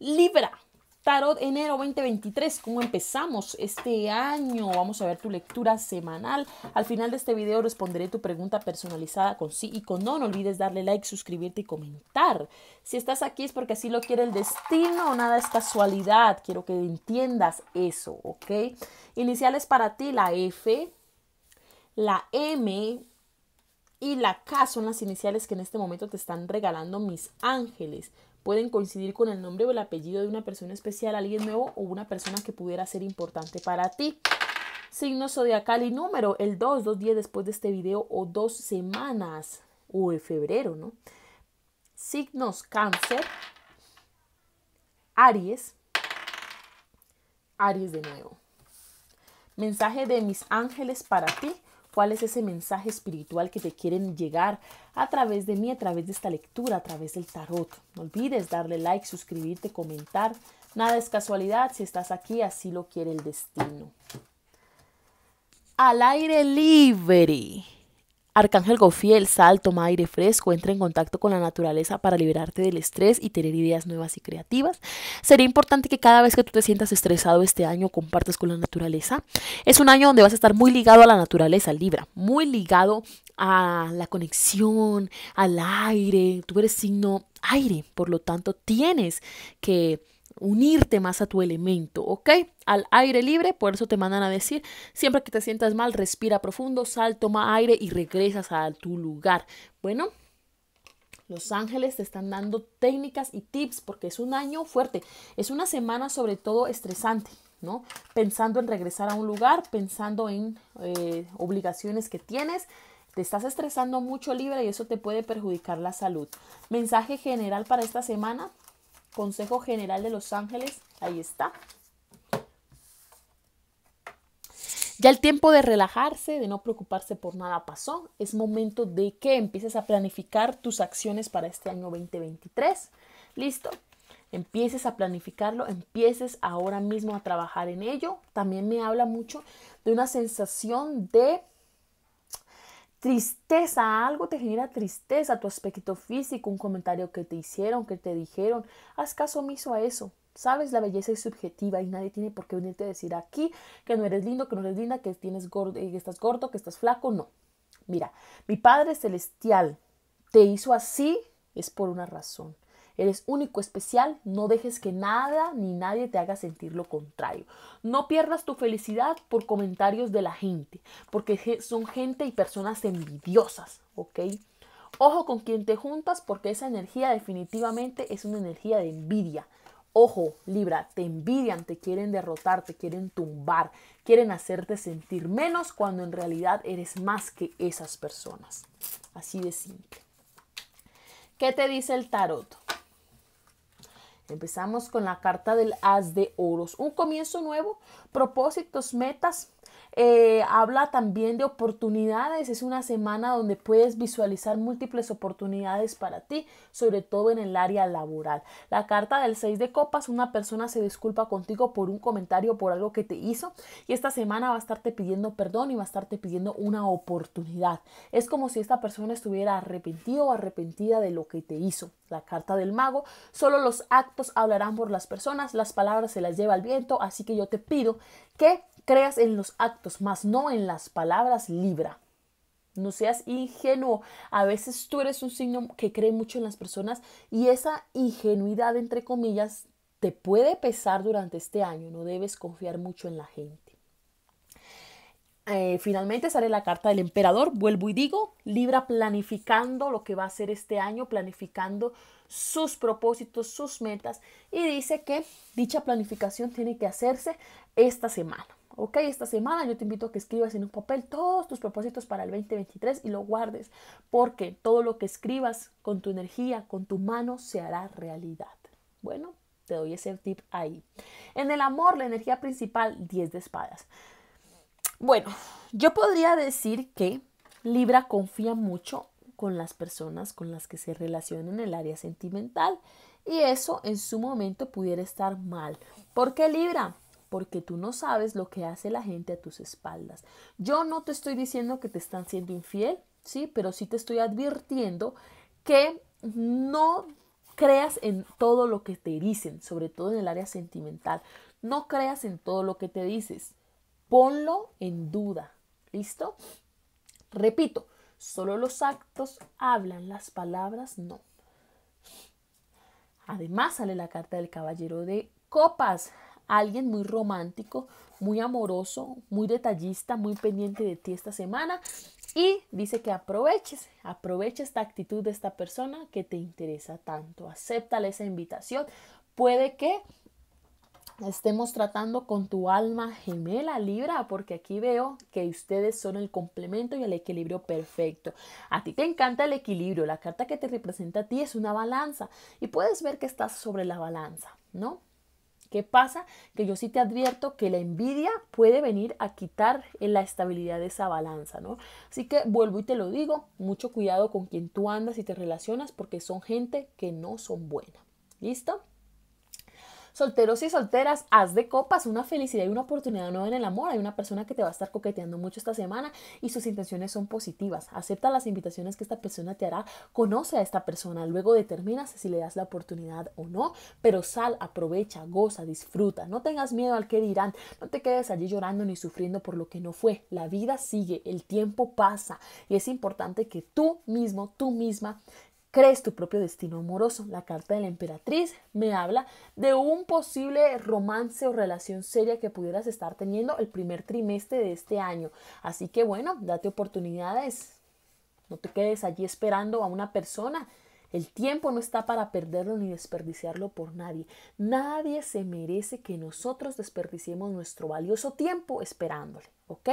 Libra. Tarot enero 2023, ¿cómo empezamos este año? Vamos a ver tu lectura semanal. Al final de este video responderé tu pregunta personalizada con sí y con no. No olvides darle like, suscribirte y comentar. Si estás aquí es porque así lo quiere el destino, nada es casualidad. Quiero que entiendas eso, ¿ok? Iniciales para ti, la F, la M y la K son las iniciales que en este momento te están regalando mis ángeles pueden coincidir con el nombre o el apellido de una persona especial, alguien nuevo o una persona que pudiera ser importante para ti. Signo zodiacal y número, el 2, dos días después de este video o dos semanas o en febrero, ¿no? Signos cáncer, Aries, Aries de nuevo. Mensaje de mis ángeles para ti cuál es ese mensaje espiritual que te quieren llegar a través de mí, a través de esta lectura, a través del tarot. No olvides darle like, suscribirte, comentar. Nada es casualidad, si estás aquí, así lo quiere el destino. Al aire libre. Arcángel Gofiel, sal, toma aire fresco, entra en contacto con la naturaleza para liberarte del estrés y tener ideas nuevas y creativas. Sería importante que cada vez que tú te sientas estresado este año compartas con la naturaleza. Es un año donde vas a estar muy ligado a la naturaleza, Libra, muy ligado a la conexión, al aire. Tú eres signo aire, por lo tanto tienes que unirte más a tu elemento, ¿ok? Al aire libre, por eso te mandan a decir, siempre que te sientas mal, respira profundo, sal, toma aire y regresas a tu lugar. Bueno, los ángeles te están dando técnicas y tips porque es un año fuerte, es una semana sobre todo estresante, ¿no? Pensando en regresar a un lugar, pensando en eh, obligaciones que tienes, te estás estresando mucho libre y eso te puede perjudicar la salud. Mensaje general para esta semana, Consejo General de Los Ángeles, ahí está. Ya el tiempo de relajarse, de no preocuparse por nada pasó. Es momento de que empieces a planificar tus acciones para este año 2023. ¿Listo? Empieces a planificarlo, empieces ahora mismo a trabajar en ello. También me habla mucho de una sensación de tristeza, algo te genera tristeza, tu aspecto físico, un comentario que te hicieron, que te dijeron, haz caso omiso a eso. Sabes, la belleza es subjetiva y nadie tiene por qué venirte a decir aquí que no eres lindo, que no eres linda, que tienes gordo, eh, que estás gordo, que estás flaco, no. Mira, mi Padre celestial te hizo así es por una razón. Eres único, especial, no dejes que nada ni nadie te haga sentir lo contrario. No pierdas tu felicidad por comentarios de la gente, porque son gente y personas envidiosas, ¿ok? Ojo con quien te juntas porque esa energía definitivamente es una energía de envidia. Ojo, Libra, te envidian, te quieren derrotar, te quieren tumbar, quieren hacerte sentir menos cuando en realidad eres más que esas personas. Así de simple. ¿Qué te dice el tarot? Empezamos con la carta del As de Oros. Un comienzo nuevo, propósitos, metas, eh, habla también de oportunidades. Es una semana donde puedes visualizar múltiples oportunidades para ti, sobre todo en el área laboral. La carta del 6 de copas, una persona se disculpa contigo por un comentario, por algo que te hizo y esta semana va a estarte pidiendo perdón y va a estarte pidiendo una oportunidad. Es como si esta persona estuviera arrepentido o arrepentida de lo que te hizo. La carta del mago, solo los actos hablarán por las personas, las palabras se las lleva el viento, así que yo te pido que creas en los actos, más no en las palabras, libra. No seas ingenuo. A veces tú eres un signo que cree mucho en las personas y esa ingenuidad, entre comillas, te puede pesar durante este año. No debes confiar mucho en la gente. Eh, finalmente sale la carta del emperador. Vuelvo y digo, Libra planificando lo que va a hacer este año, planificando sus propósitos, sus metas y dice que dicha planificación tiene que hacerse esta semana. Ok, esta semana yo te invito a que escribas en un papel todos tus propósitos para el 2023 y lo guardes, porque todo lo que escribas con tu energía, con tu mano, se hará realidad. Bueno, te doy ese tip ahí. En el amor, la energía principal, 10 de espadas. Bueno, yo podría decir que Libra confía mucho con las personas con las que se relaciona en el área sentimental y eso en su momento pudiera estar mal. ¿Por qué Libra? Porque tú no sabes lo que hace la gente a tus espaldas. Yo no te estoy diciendo que te están siendo infiel, sí, pero sí te estoy advirtiendo que no creas en todo lo que te dicen, sobre todo en el área sentimental. No creas en todo lo que te dices. Ponlo en duda. ¿Listo? Repito, solo los actos hablan, las palabras no. Además sale la carta del caballero de copas, alguien muy romántico, muy amoroso, muy detallista, muy pendiente de ti esta semana y dice que aproveches, aprovecha esta actitud de esta persona que te interesa tanto, acéptale esa invitación. Puede que estemos tratando con tu alma gemela Libra, porque aquí veo que ustedes son el complemento y el equilibrio perfecto. A ti te encanta el equilibrio, la carta que te representa a ti es una balanza y puedes ver que estás sobre la balanza, ¿no? ¿Qué pasa? Que yo sí te advierto que la envidia puede venir a quitar la estabilidad de esa balanza, ¿no? Así que vuelvo y te lo digo, mucho cuidado con quien tú andas y te relacionas porque son gente que no son buena. ¿Listo? Solteros y solteras, haz de copas una felicidad y una oportunidad nueva en el amor. Hay una persona que te va a estar coqueteando mucho esta semana y sus intenciones son positivas. Acepta las invitaciones que esta persona te hará, conoce a esta persona, luego determinas si le das la oportunidad o no, pero sal, aprovecha, goza, disfruta. No tengas miedo al que dirán, no te quedes allí llorando ni sufriendo por lo que no fue. La vida sigue, el tiempo pasa y es importante que tú mismo, tú misma, crees tu propio destino amoroso. La carta de la emperatriz me habla de un posible romance o relación seria que pudieras estar teniendo el primer trimestre de este año. Así que bueno, date oportunidades. No te quedes allí esperando a una persona. El tiempo no está para perderlo ni desperdiciarlo por nadie. Nadie se merece que nosotros desperdiciemos nuestro valioso tiempo esperándole, ¿ok?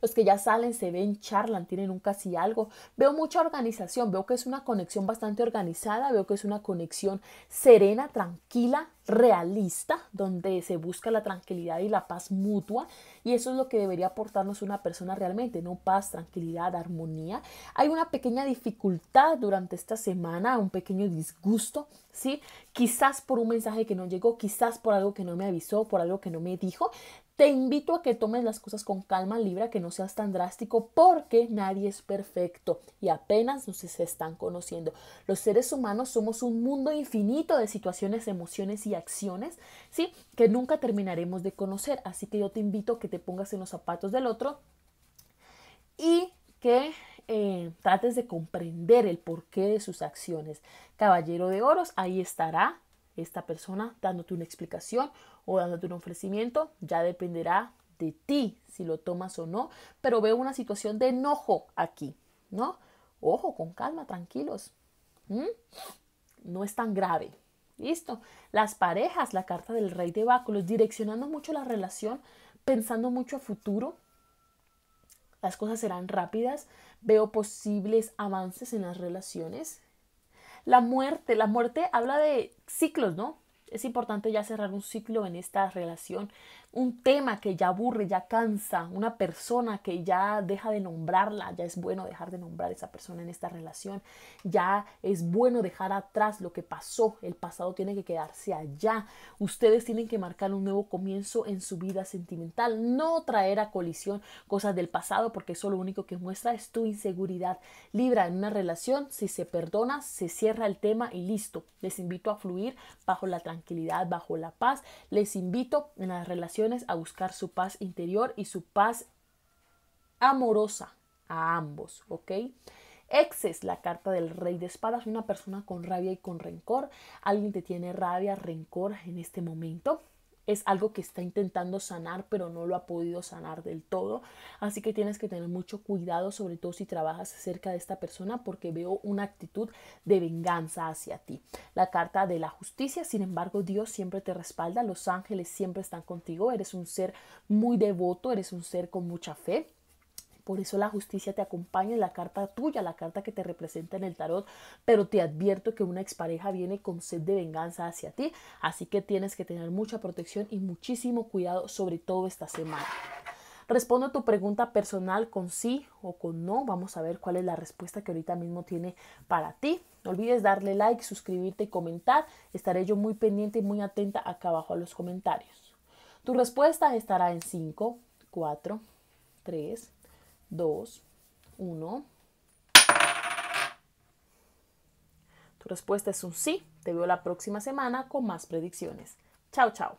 Los que ya salen, se ven, charlan, tienen un casi algo. Veo mucha organización, veo que es una conexión bastante organizada, veo que es una conexión serena, tranquila, realista, donde se busca la tranquilidad y la paz mutua. Y eso es lo que debería aportarnos una persona realmente, ¿no? Paz, tranquilidad, armonía. Hay una pequeña dificultad durante esta semana, un pequeño disgusto, ¿sí? Quizás por un mensaje que no llegó, quizás por algo que no me avisó, por algo que no me dijo, te invito a que tomes las cosas con calma, Libra, que no seas tan drástico, porque nadie es perfecto y apenas nos se están conociendo. Los seres humanos somos un mundo infinito de situaciones, emociones y acciones, ¿sí? Que nunca terminaremos de conocer. Así que yo te invito a que te pongas en los zapatos del otro y que eh, trates de comprender el porqué de sus acciones. Caballero de Oros, ahí estará esta persona dándote una explicación o dándote un ofrecimiento, ya dependerá de ti si lo tomas o no, pero veo una situación de enojo aquí, ¿no? Ojo, con calma, tranquilos. No es tan grave. Listo. Las parejas, la carta del rey de báculos, direccionando mucho la relación, pensando mucho a futuro. Las cosas serán rápidas. Veo posibles avances en las relaciones. La muerte, la muerte habla de ciclos, ¿no? Es importante ya cerrar un ciclo en esta relación un tema que ya aburre, ya cansa, una persona que ya deja de nombrarla, ya es bueno dejar de nombrar a esa persona en esta relación, ya es bueno dejar atrás lo que pasó, el pasado tiene que quedarse allá, ustedes tienen que marcar un nuevo comienzo en su vida sentimental, no traer a colisión cosas del pasado porque eso lo único que muestra es tu inseguridad. Libra en una relación, si se perdona, se cierra el tema y listo. Les invito a fluir bajo la tranquilidad, bajo la paz, les invito en la a buscar su paz interior y su paz amorosa a ambos, ¿ok? Exes, la carta del rey de espadas, una persona con rabia y con rencor. Alguien te tiene rabia, rencor en este momento es algo que está intentando sanar, pero no lo ha podido sanar del todo. Así que tienes que tener mucho cuidado, sobre todo si trabajas cerca de esta persona, porque veo una actitud de venganza hacia ti. La carta de la justicia, sin embargo, Dios siempre te respalda, los ángeles siempre están contigo, eres un ser muy devoto, eres un ser con mucha fe. Por eso la justicia te acompaña en la carta tuya, la carta que te representa en el tarot, pero te advierto que una expareja viene con sed de venganza hacia ti, así que tienes que tener mucha protección y muchísimo cuidado sobre todo esta semana. Respondo tu pregunta personal con sí o con no. Vamos a ver cuál es la respuesta que ahorita mismo tiene para ti. No olvides darle like, suscribirte y comentar. Estaré yo muy pendiente y muy atenta acá abajo a los comentarios. Tu respuesta estará en 5, 4, 3, 2, 1. Tu respuesta es un sí. Te veo la próxima semana con más predicciones. Chao, chao.